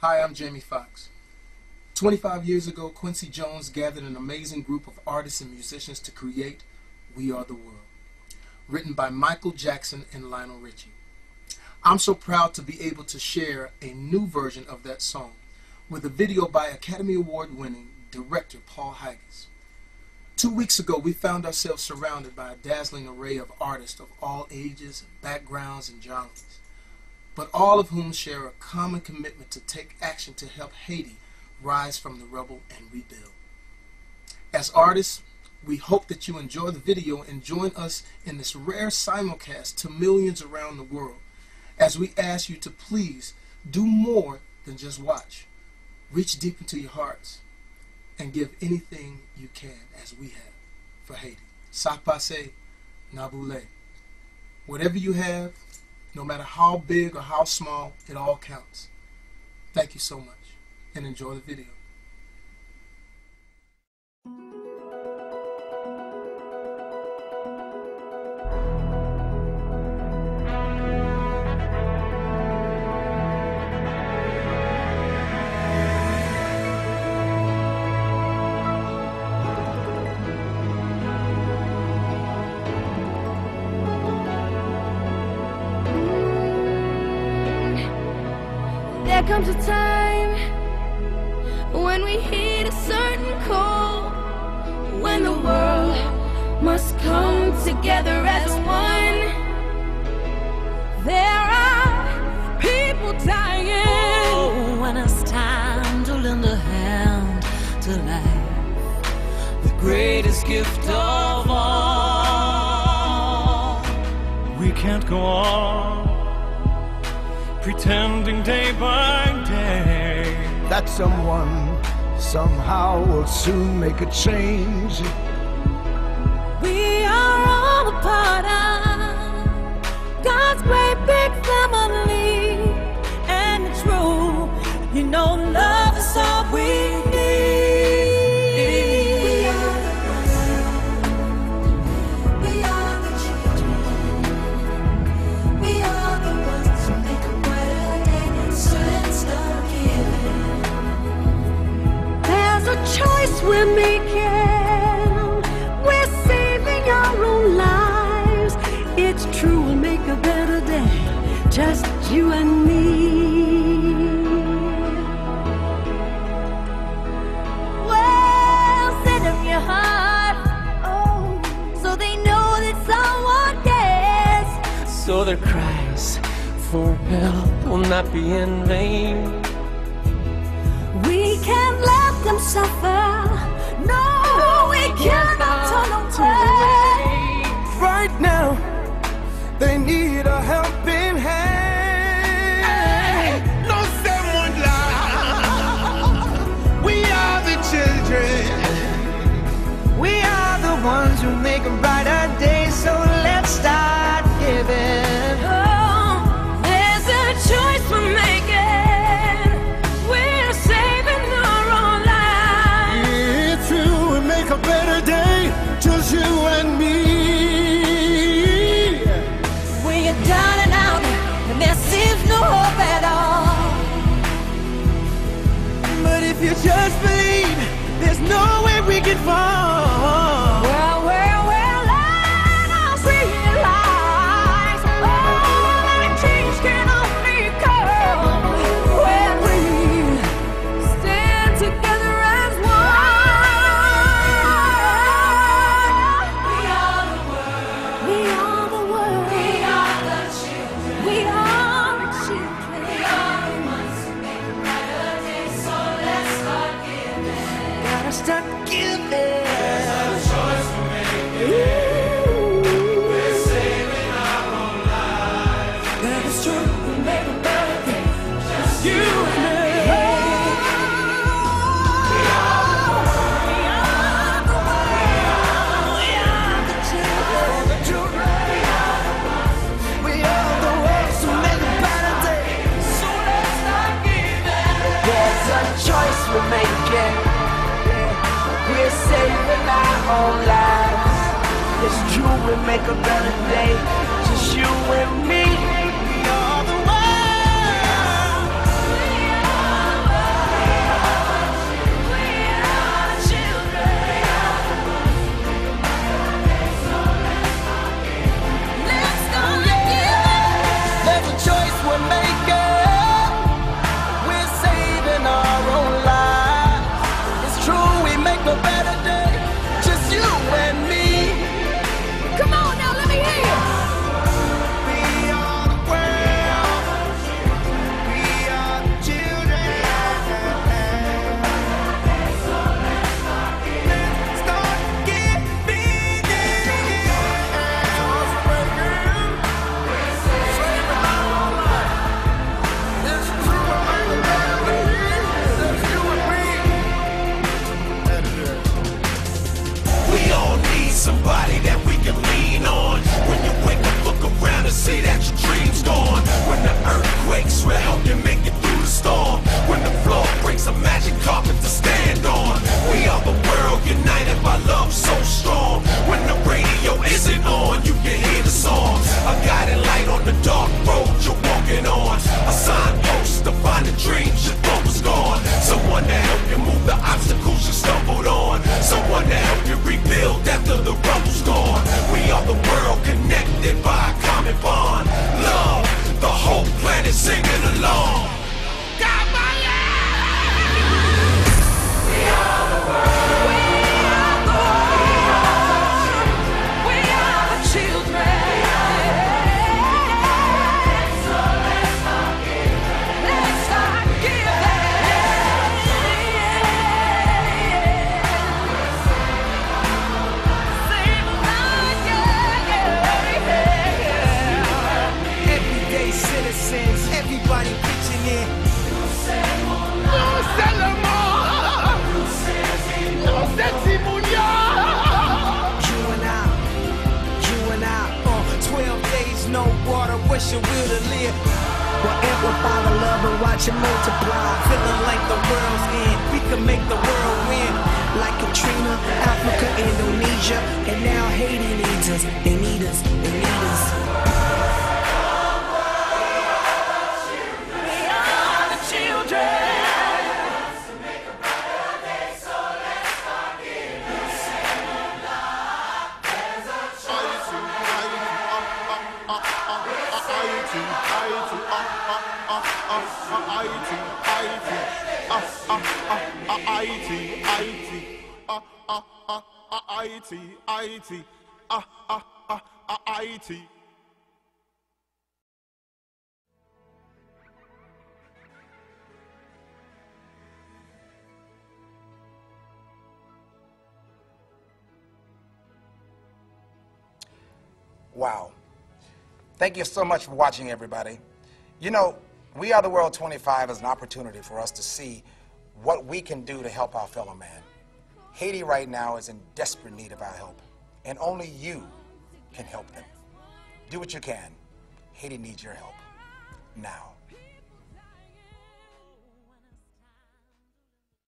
Hi, I'm Jamie Foxx. 25 years ago, Quincy Jones gathered an amazing group of artists and musicians to create We Are the World, written by Michael Jackson and Lionel Richie. I'm so proud to be able to share a new version of that song with a video by Academy Award winning director Paul Haggis. Two weeks ago, we found ourselves surrounded by a dazzling array of artists of all ages, backgrounds, and genres but all of whom share a common commitment to take action to help Haiti rise from the rubble and rebuild. As artists, we hope that you enjoy the video and join us in this rare simulcast to millions around the world as we ask you to please do more than just watch. Reach deep into your hearts and give anything you can as we have for Haiti. Sapase Nabule. Whatever you have, no matter how big or how small, it all counts. Thank you so much and enjoy the video. Comes a time when we hit a certain call, when the world must come together as one. There are people dying. Oh, when it's time to lend a hand to life, the greatest gift of all. We can't go on pretending day by day that someone somehow will soon make a change. True, we'll make a better day. Just you and me. Well, set up your heart, oh, so they know that someone cares. so their cries for help will not be in vain. We can't let them suffer. No, we cannot turn away. Right now, start giving. Own lives. It's true, we make a better day. Just you and me. everyday citizens, everybody pitching in. No c'est no c'est You and I, you and I, uh, 12 days, no water, wish you will to live. We'll amplify the love and watch it multiply. Feeling like the world's end, we can make the world win. Like Katrina, Africa, Indonesia, and now Haiti needs us. They need us, they need us. IT. Wow. Thank you so much for watching, everybody. You know, We Are the World 25 is an opportunity for us to see what we can do to help our fellow man. Haiti right now is in desperate need of our help, and only you can help them. Do what you can. Haiti needs your help now.